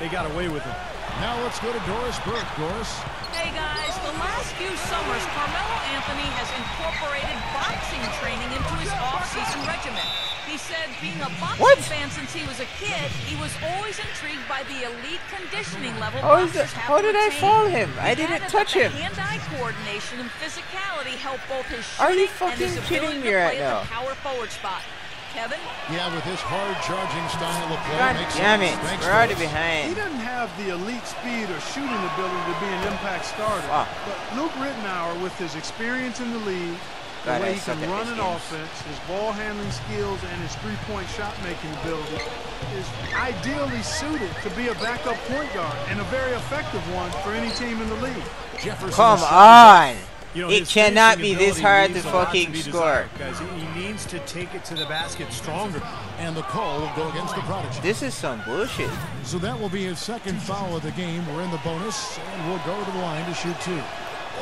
they got away with it. Now let's go to Doris Burke. Doris. Hey guys, the last few summers, Carmelo Anthony has incorporated boxing training into his off-season regimen. He said being a boxing What? fan since he was a kid, he was always intrigued by the elite conditioning level How is boxers it- have how did I fall him? I didn't touch him. Hand-eye coordination and physicality help both his shooting Are you and his fucking ability kidding to me right play at now? the power forward spot. Kevin? Yeah, with his hard charging style of play. God makes damn it. sense. Thanks, We're already Doris. He behind. doesn't have the elite speed or shooting ability to be an impact starter. Wow. But Luke Ridnour, with his experience in the league, the God, I way he can run an games. offense, his ball handling skills, and his three-point shot making ability, is ideally suited to be a backup point guard and a very effective one for any team in the league. Jefferson Come is- on. You know, It cannot be this hard to fucking be score. desired, Guys, he, he needs to take it to the basket stronger. And the call will go against the Prodigy. This is some bullshit. So that will be his second foul of the game. We're in the bonus, and we'll go to the line to shoot two.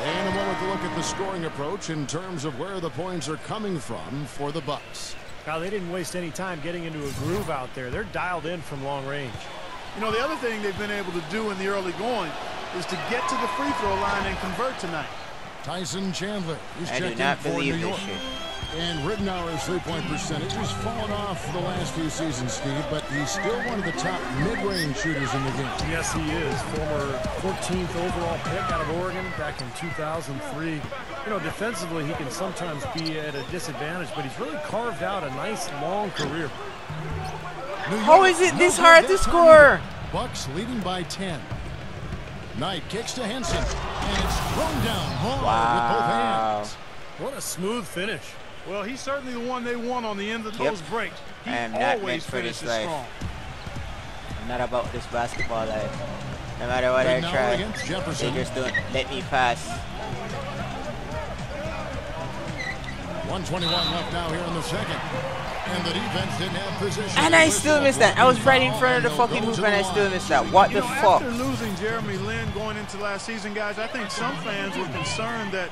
And a moment to look at the scoring approach in terms of where the points are coming from for the Bucks. Now, they didn't waste any time getting into a groove out there. They're dialed in from long range. You know, the other thing they've been able to do in the early going is to get to the free throw line and convert tonight. Tyson Chandler is I do checked in for New York. And Ridnour's three-point percentage has fallen off the last few seasons, Steve, but he's still one of the top mid-range shooters in the game. Yes, he is. Former 14th overall pick out of Oregon back in 2003. You know, defensively, he can sometimes be at a disadvantage, but he's really carved out a nice long career. New How York, is it this hard to score? Bucks leading by 10. Knight kicks to Henson, and it's thrown down hard with both Wow. hands. What a smooth finish. Well, he's certainly the one they want on the end of Yep. those breaks. He I am not meant always for finishes life. strong. I'm not about this basketball life. No matter what I try, they just don't let me pass. 121 left now here in the second. And the defense didn't have position. And I still missed that. I was right in front of the fucking hoop and I still missed that. What the fuck? after losing Jeremy Lin going into last season, guys, I think some fans were concerned that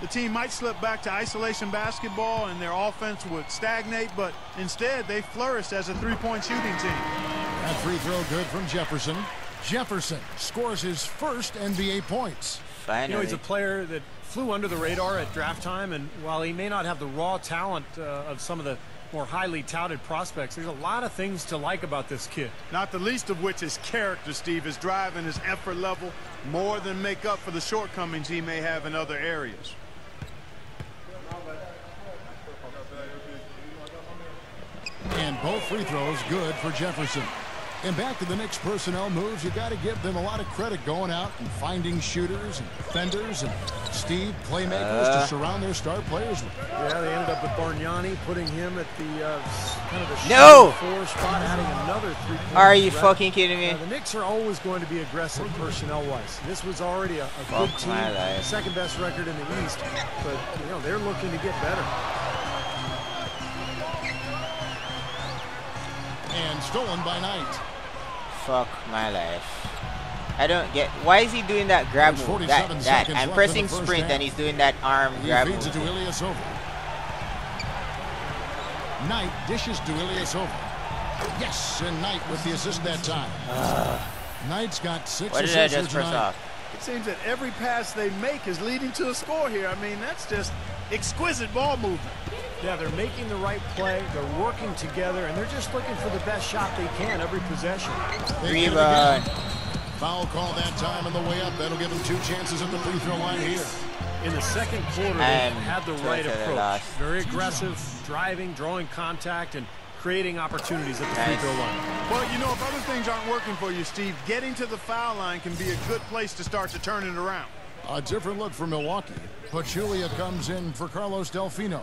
the team might slip back to isolation basketball and their offense would stagnate, but instead they flourished as a three-point shooting team. That free throw good from Jefferson. Jefferson scores his first NBA points. You know, he's a player that flew under the radar at draft time, and while he may not have the raw talent uh, of some of the more highly touted prospects, there's a lot of things to like about this kid. Not the least of which is character, Steve. His drive and his effort level more than make up for the shortcomings he may have in other areas. And both free throws good for Jefferson. And back to the Knicks personnel moves, you got to give them a lot of credit going out and finding shooters and defenders and Steve playmakers Uh. to surround their star players with. Yeah, they ended up with Bargnani, putting him at the uh, kind of the No! shooting four spot, adding another three. Are you fucking kidding me? Uh, the Knicks are always going to be aggressive personnel-wise. This was already a, a good team, second best record in the East, but you know they're looking to get better. And stolen by Knight. Fuck my life. I don't get why is he doing that grab move? That that I'm pressing in the first sprint half. and he's doing that arm He grab feeds it move. to Ilyasova. Knight dishes to Ilyasova. Yes, and Knight with the assist that time. Knight's got six What did I assists just here press off? It seems that every pass they make is leading to a score here. I mean, that's just exquisite ball movement. Yeah, they're making the right play, they're working together, and they're just looking for the best shot they can every possession. They get it Rebound. Foul call that time on the way up. That'll give them two chances at the free throw line here. In the second quarter, they had the right approach. Very aggressive, driving, drawing contact, and creating opportunities at the free throw line. Well, you know, if other things aren't working for you, Steve, getting to the foul line can be a good place to start to turn it around. A different look for Milwaukee. Pachulia comes in for Carlos Delfino.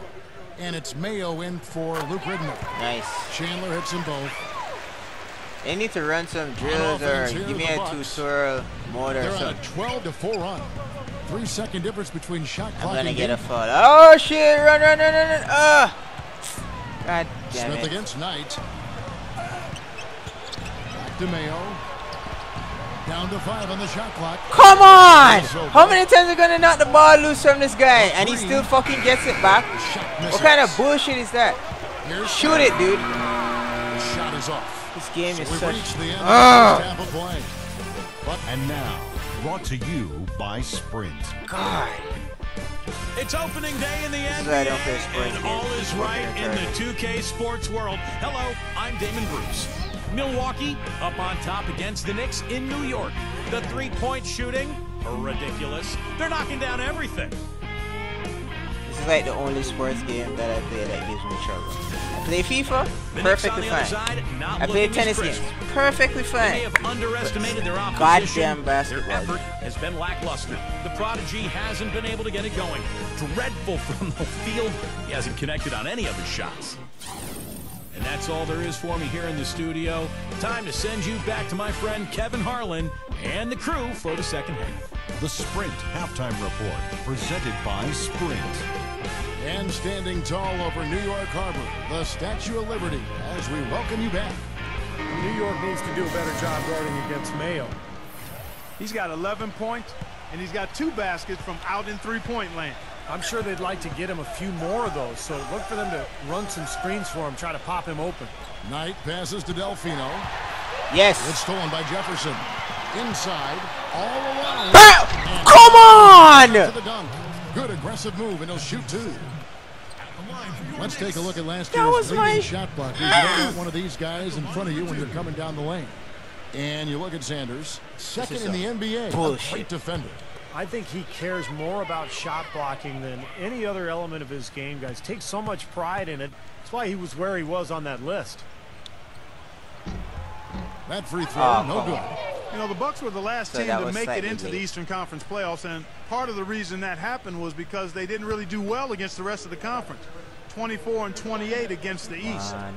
And it's Mayo in for Luke Ridnour. Nice. Chandler hits them both. They need to run some drills or give me a swirl mode or They're on a 12 to 4 run. Three second difference between shot I'm gonna and get a game. Oh shit! Run, run, run, run, run! Ah! God damn Smith it! against Knight. Back to Mayo. Down to five on the shot clock. Come on! How many times are gonna knock the ball loose from this guy and he still fucking gets it back? What kind of bullshit is that? Here's Shoot it, dude. The shot is off. This game is we've such. reached the end Ah. of the first half of play. And now, brought to you by Sprint. God. It's opening day in the is NBA, why I don't play sports and all is right in the 2K sports world. Hello, I'm Damon Bruce. Milwaukee up on top against the Knicks in New York. The three-point shooting, ridiculous. They're knocking down everything. This is like the only sports game that I play that gives me trouble. I play FIFA, The Knicks on perfectly fine. side, I play tennis games, perfectly fine. They have underestimated their opposition. Goddamn Their basketball. effort has been lackluster. The prodigy hasn't been able to get it going. Dreadful from the field. He hasn't connected on any of his shots. And that's all there is for me here in the studio. Time to send you back to my friend Kevin Harlan and the crew for the second half. The Sprint Halftime Report, presented by Sprint. And standing tall over New York Harbor, the Statue of Liberty, as we welcome you back. New York needs to do a better job guarding against Mayo. He's got 11 points, and he's got two baskets from out in three-point land. I'm sure they'd like to get him a few more of those, so look for them to run some screens for him, try to pop him open. Knight passes to Delfino. Yes. It's stolen by Jefferson. Inside, all alone. Bow! Come on! To the dunk. Good aggressive move, and he'll shoot two. Let's take a look at last That year's was leading my- shot blockers. Ah! You don't want one of these guys in front of you when you're coming down the lane. And you look at Sanders, second in the NBA. A great defender. I think he cares more about shot blocking than any other element of his game, guys. Takes so much pride in it. That's why he was where he was on that list. That free throw, Oh, no good. on. You know, the Bucks were the last So team to make it slightly into the. Eastern Conference playoffs, and part of the reason that happened was because they didn't really do well against the rest of the conference. 24 and 28 against the East. Man.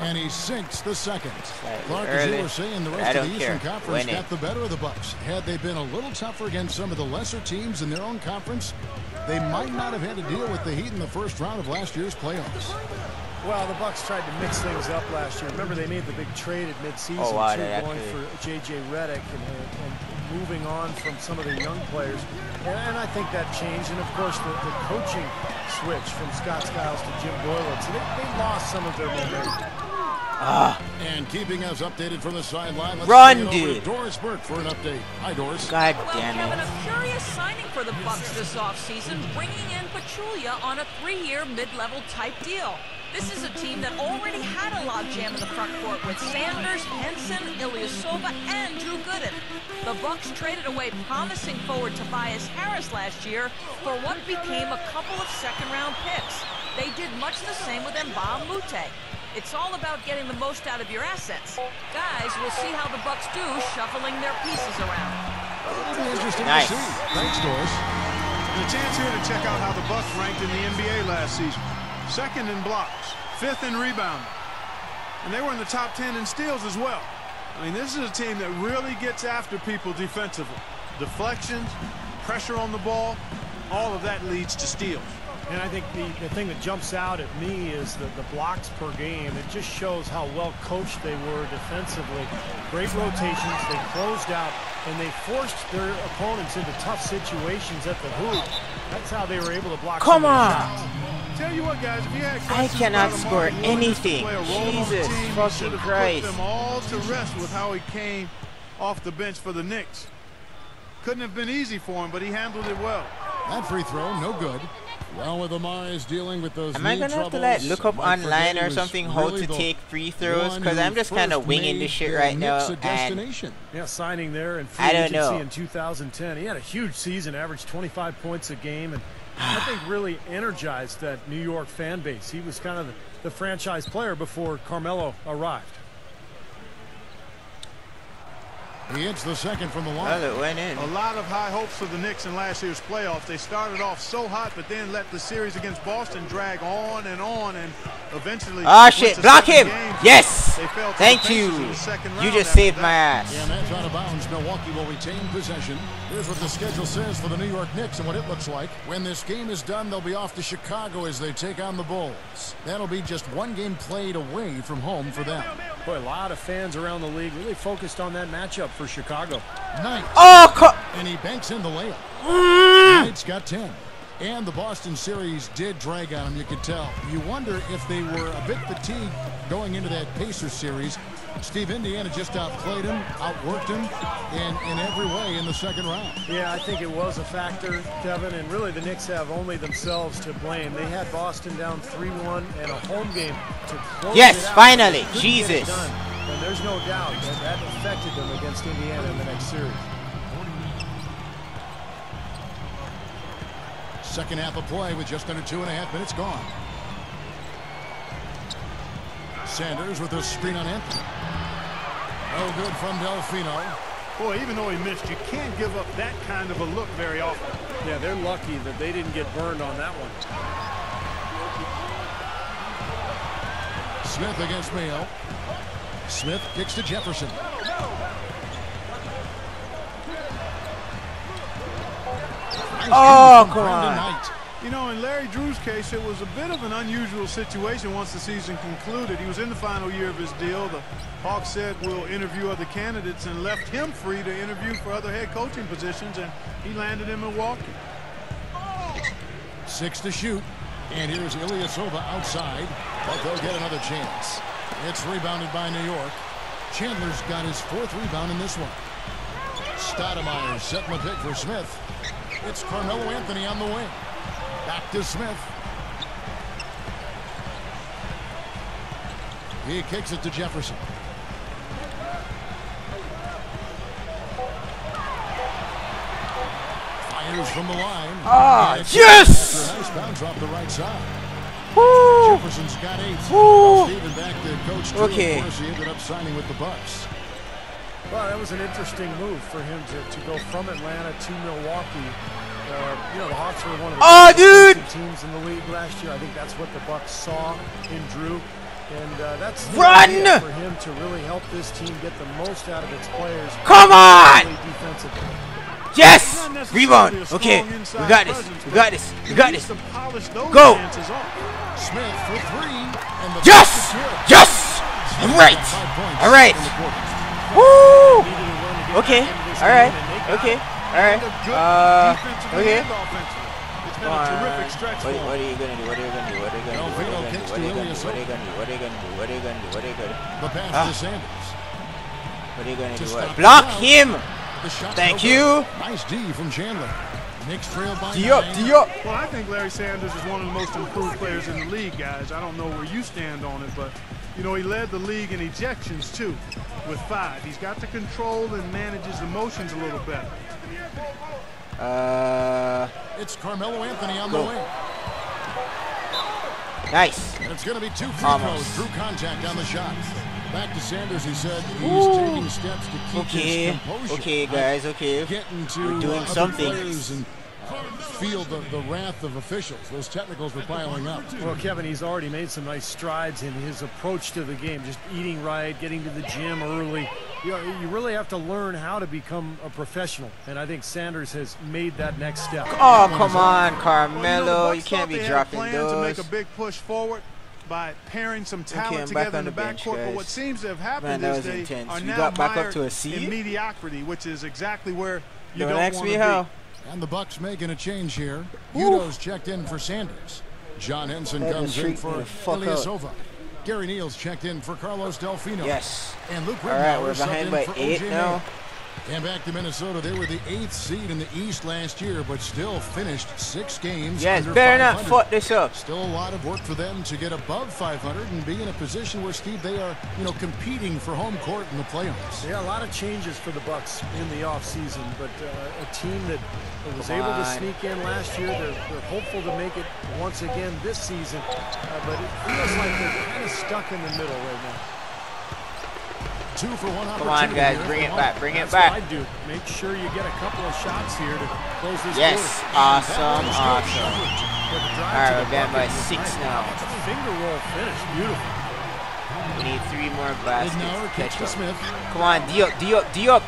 And he sinks the second. Slightly Clark, as you were saying, the rest of the Eastern care. Conference Win got the better of the Bucks. Had they been a little tougher against some of the lesser teams in their own conference, they might not have had to deal with the Heat in the first round of last year's playoffs. Well, the Bucks tried to mix things up last year. Remember, they made the big trade at midseason, Oh, wow, too, going actually- for J.J. Redick and, and moving on from some of the young players. And, and I think that changed. And, of course, the, the coaching switch from Scott Skiles to Jim Boylan. So they, they lost some of their momentum. Ah. And keeping us updated from the sideline, let's Run, bring it over to dude. Doris Burke for an update. Hi, Doris. God Well, damn Kevin, it. a curious signing for the Bucks this offseason, bringing in Pachulia on a three-year mid-level type deal. This is a team that already had a logjam in the front court with Sanders, Henson, Ilyasova, and Drew Gooden. The Bucks traded away promising forward Tobias Harris last year for what became a couple of second-round picks. They did much the same with Mbah Mute. It's all about getting the most out of your assets. Guys, we'll see how the Bucks do shuffling their pieces around. It'll be interesting Nice. to see. Thanks, Doris. And a chance here to check out how the Bucks ranked in the NBA last season. Second in blocks, fifth in rebounding. And they were in the top 10 in steals as well. I mean, this is a team that really gets after people defensively. Deflections, pressure on the ball, all of that leads to steals. And I think the, the thing that jumps out at me is the, the blocks per game. It just shows how well coached they were defensively. Great rotations. They closed out and they forced their opponents into tough situations at the hoop. That's how they were able to block Come some of the on. shots. Tell you what, guys, if you had I cannot score Amar'e Williams to anything. play a role on the Jesus team, you fucking should have Christ. Put them all to rest with how he came off the bench for the Knicks. Couldn't have been easy for him, but he handled it well. That free throw, no good. Well, with Amar'e's dealing with those Am I gonna have to like look up online or something how really to take free throws? Because I'm just kind of winging this shit right now. Knicks And destination. Yeah, signing there in free I don't agency know. in 2010. He had a huge season, averaged 25 points a game, and I think really energized that New York fan base. He was kind of the, the franchise player before Carmelo arrived. He hits the second from the well, line. it went in. A lot of high hopes for the Knicks in last year's playoffs. They started off so hot, but then let the series against Boston drag on and on, and eventually. Ah went shit! Block him! games. Yes! They fell to the Thank you. in the second You just saved that. my ass. Yeah, and that's out of bounds. Milwaukee will retain possession. Here's what the schedule says for the New York Knicks and what it looks like. When this game is done, they'll be off to Chicago as they take on the Bulls. That'll be just one game played away from home for them. Boy, a lot of fans around the league really focused on that matchup for Chicago. Knight. Oh, And he banks in the layup. Mm. Knight's got 10. And the Boston series did drag on them, you could tell. You wonder if they were a bit fatigued going into that Pacers series. Steve Indiana just outplayed him, outworked him in, in every way in the second round. Yeah, I think it was a factor, Kevin, and really the Knicks have only themselves to blame. They had Boston down 3-1 and a home game to close Yes, it out. finally. They couldn't get it Jesus. done. And there's no doubt that that affected them against Indiana in the next series. Second half of play with just under two and a half minutes gone. Sanders with a screen on Anthony. No good from Delfino. Boy, even though he missed, you can't give up that kind of a look very often. Yeah, they're lucky that they didn't get burned on that one. Smith against Mayo. Smith kicks to Jefferson. Nice Oh, come Brandon on. You know, in Larry Drew's case, it was a bit of an unusual situation once the season concluded. He was in the final year of his deal. The Hawks said we'll interview other candidates and left him free to interview for other head coaching positions, and he landed in Milwaukee. Six to shoot. And here's Ilyasova outside, but they'll get another chance. It's rebounded by New York. Chandler's got his fourth rebound in this one. Stoudemire setting the pick for Smith. It's Carmelo Anthony on the wing. Back to Smith. He kicks it to Jefferson. Fires from the line. Ah, And yes! After nice bounce off the right side. Woo! Jefferson's got eight. Woo! Steven back to coach Drew. Okay. Of course, he ended up signing with the Bucks. Well, that was an interesting move for him to, to go from Atlanta to Milwaukee. Uh, you know, the Hawks were one of the Oh, dude! teams in the league last year. I think that's what the Bucks saw in Drew. And uh, that's Run! for him to really help this team get the most out of its players. Come on! Yes! Rebound. Okay, we got this. We got this. We got this. needs to polish those Go. Smith for three. And the Yes! Bucks is good. Yes! All right. All right. in the quarter. Woo! Needed a run to get Okay. back into this All right. game, and they got Okay. It. All right. Uh. Okay. and offensively. It's been Come a on. terrific stretch What, what are you gonna do? What are you gonna do? What are you gonna do? What are you gonna do? What are you gonna do? What are you gonna do? What are you gonna do? What are you gonna do? What are you gonna do? The pass Ah. to Sanders. What are you gonna do? What? Block him! Thank you. Nice D from Chandler. Knicks trail by D up. D up. Well, I think Larry Sanders is one of the most improved players in the league, guys. I don't know where you stand on it, but, you know, he led the league in ejections, too, with five. He's got to control and manage his emotions a little better. Uh, It's Carmelo Anthony on the Go. wing. nice. And it's going to be two free Almost. contact on the shot. Back to Sanders. He said he's Ooh. taking steps to keep Okay. his composure. Okay, guys. Okay. Getting to We're doing something. Players and feel the, the wrath of officials. Those technicals were piling up. Well, Kevin, he's already made some nice strides in his approach to the game, just eating right, getting to the gym early. You, know, you really have to learn how to become a professional, and I think Sanders has made that next step. Oh, come on, Well, you know, the Carmelo. Bucks You can't be they had dropping plan to make those. a big push forward by pairing some talent I'm back together on in the the bench, backcourt. But what seems to have happened Man, that is was they intense. are We now got back up mired to a C? in mediocrity, which is exactly where you Don't don't, ask want me to how. be. And the Bucks making a change here. Udoh's checked in for Sanders. John Henson That comes in for me the fuck out. Gary Neal's checked in for Carlos Delfino. Yes. And Luke All right, we're behind by for eight OJ now. Mayo. And back to Minnesota. They were the eighth seed in the East last year, but still finished six games Yes, under better not 500. fuck this up. Still a lot of work for them to get above 500 and be in a position where, Steve, they are, you know, competing for home court in the playoffs. Yeah, a lot of changes for the Bucks in the offseason, but uh, a team that was Come able to sneak in last year, they're, they're hopeful to make it once again this season, uh, but it feels like they're kind of stuck in the middle right now. Two for one Come on, guys. Bring it back. Bring it back. Do. Make sure you get a couple of shots here to close this Yes. quarter. Awesome. Awesome. But the drive All right, we're down by six now. Finger roll finish. Beautiful. We need three more baskets to catch to up. Smith. Come on, D up, D up, D up.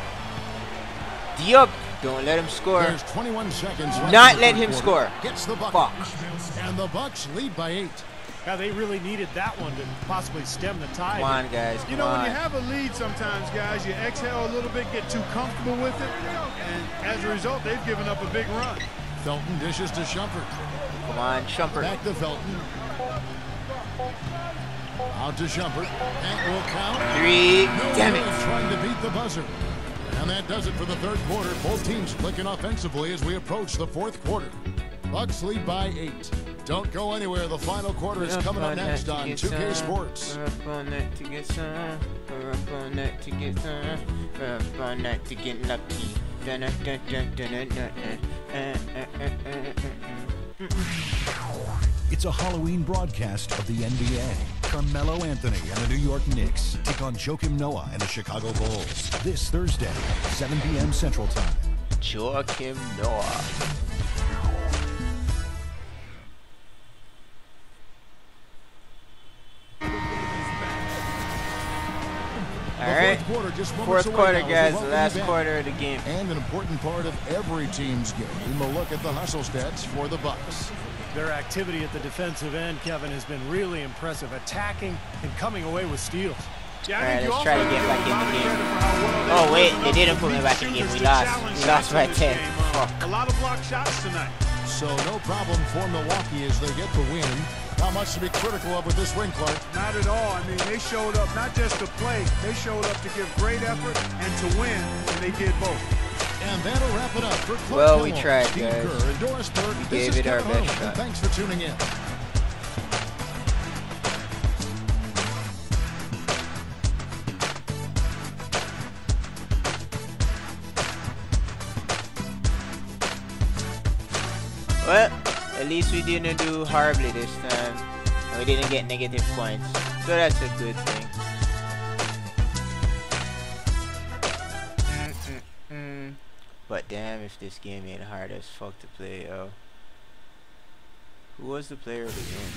D up. Don't let him score. There's 21 seconds. Not let him quarter. score. Gets the bucket. Fuck. And the Bucks lead by eight. Yeah, they really needed that one to possibly stem the tide. Come on, guys. Come You know, on. when you have a lead sometimes, guys, you exhale a little bit, get too comfortable with it, and as a result, they've given up a big run. Felton dishes to Shumpert. Come on, Shumpert. Back to Felton. Out to Shumpert. That will count. Three. No Damn it. Trying to beat the buzzer. And that does it for the third quarter. Both teams clicking offensively as we approach the fourth quarter. Bucks lead by eight. Don't go anywhere. The final quarter is coming up next on 2K Sports. We're up on that to get some. We're up on that to get some. We're up on that to get lucky. Dun, dun, dun, dun, dun, dun, dun, dun. It's a Halloween broadcast of the NBA. Carmelo Anthony and the New York Knicks take on Joakim Noah and the Chicago Bulls this Thursday, 7 p.m. Central Time. Joakim Noah. Quarter, just moments Fourth quarter, now guys. The last you quarter of the game. And an important part of every team's game. We'll look at the hustle stats for the Bucks. Their activity at the defensive end, Kevin, has been really impressive, attacking and coming away with steals. Yeah, I All right, let's try to get back a in the game. credit for how well Oh, wait, they didn't put me back in the game. We lost. We lost shots by 10. game. Fuck. A lot of block shots tonight. So no problem for Milwaukee as they get the win. Not much to be critical of with this win, Clark. Not at all. I mean, they showed up not just to play, they showed up to give great effort and to win, and they did both. And that'll wrap it up for Clark Well, we Kellogg, tried, Steve guys. Kerr, and Doris Burke. We This gave is it our Kevin best shot. Thanks for tuning in. At least we didn't do horribly this time. And we didn't get negative points. So that's a good thing. Mm-mm-mm. But damn if this game ain't hard as fuck to play, yo. Who was the player of the game?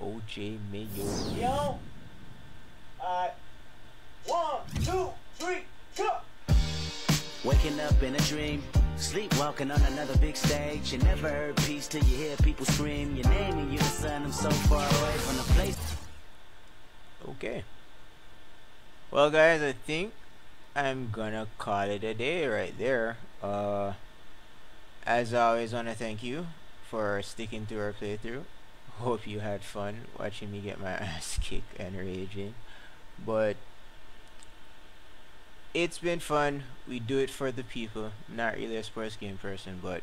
OJ Mayo. Yo. Uh, one, two, three, go. Waking up in a dream, sleepwalking on another big stage. You never heard peace till you hear people scream your name in unison. I'm so far away from the place. Okay. Well, guys, I think I'm gonna call it a day right there. Uh, as always, wanna thank you for sticking to our playthrough. Hope you had fun watching me get my ass kicked and raging. But it's been fun. We do it for the people. Not really a sports game person, but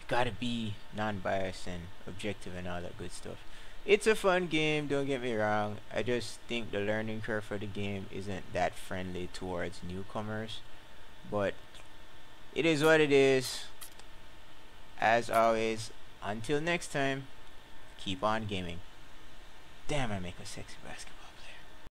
you gotta be non-biased and objective and all that good stuff. It's a fun game, don't get me wrong. I just think the learning curve for the game isn't that friendly towards newcomers. But it is what it is. As always, until next time, keep on gaming. Damn, I make a sexy basketball.